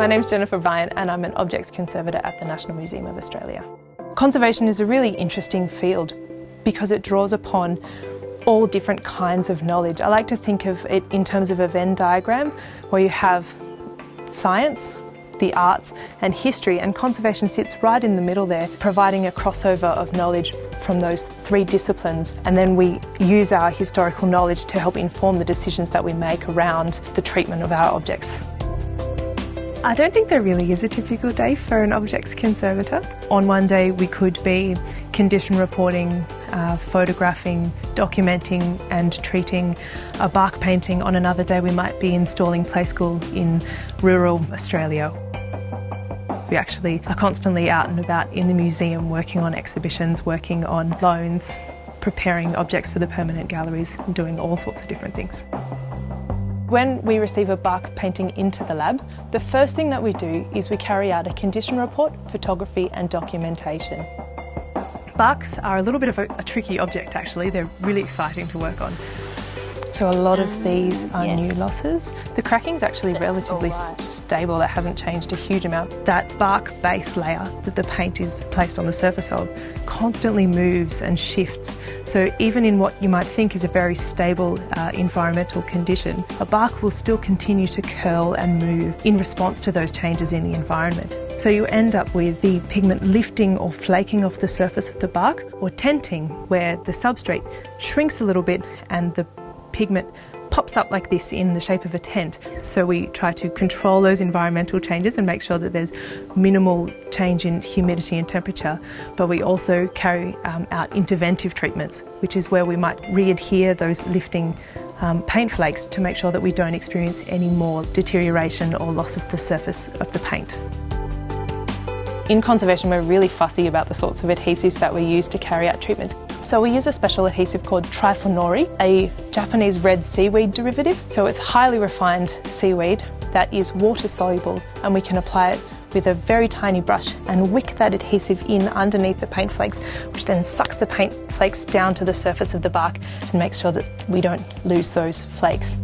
My name's Jennifer Bryant and I'm an objects conservator at the National Museum of Australia. Conservation is a really interesting field because it draws upon all different kinds of knowledge. I like to think of it in terms of a Venn diagram where you have science, the arts and history and conservation sits right in the middle there providing a crossover of knowledge from those three disciplines and then we use our historical knowledge to help inform the decisions that we make around the treatment of our objects. I don't think there really is a typical day for an objects conservator. On one day we could be condition reporting, uh, photographing, documenting and treating a bark painting. On another day we might be installing play school in rural Australia. We actually are constantly out and about in the museum working on exhibitions, working on loans, preparing objects for the permanent galleries and doing all sorts of different things. When we receive a bark painting into the lab, the first thing that we do is we carry out a condition report, photography and documentation. Barks are a little bit of a, a tricky object actually, they're really exciting to work on. So a lot of these are yes. new losses. The cracking is actually relatively right. stable, that hasn't changed a huge amount. That bark base layer that the paint is placed on the surface of constantly moves and shifts. So even in what you might think is a very stable uh, environmental condition, a bark will still continue to curl and move in response to those changes in the environment. So you end up with the pigment lifting or flaking off the surface of the bark, or tenting, where the substrate shrinks a little bit and the pigment pops up like this in the shape of a tent. So we try to control those environmental changes and make sure that there's minimal change in humidity and temperature. But we also carry um, out interventive treatments, which is where we might re-adhere those lifting um, paint flakes to make sure that we don't experience any more deterioration or loss of the surface of the paint. In conservation, we're really fussy about the sorts of adhesives that we use to carry out treatments. So we use a special adhesive called Trifonori, a Japanese red seaweed derivative. So it's highly refined seaweed that is water soluble and we can apply it with a very tiny brush and wick that adhesive in underneath the paint flakes, which then sucks the paint flakes down to the surface of the bark and makes sure that we don't lose those flakes.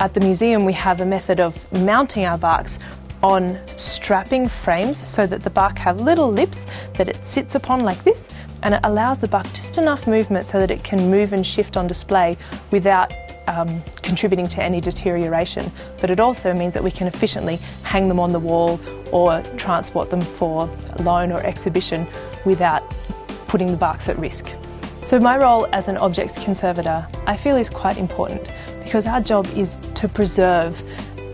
At the museum we have a method of mounting our barks on strapping frames so that the bark have little lips that it sits upon like this and it allows the bark just enough movement so that it can move and shift on display without um, contributing to any deterioration. But it also means that we can efficiently hang them on the wall or transport them for loan or exhibition without putting the barks at risk. So my role as an objects conservator I feel is quite important because our job is to preserve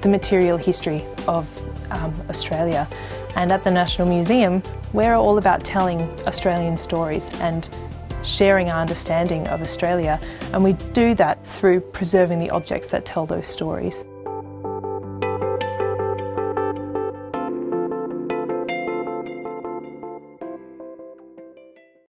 the material history of um, Australia. And at the National Museum, we're all about telling Australian stories and sharing our understanding of Australia. And we do that through preserving the objects that tell those stories.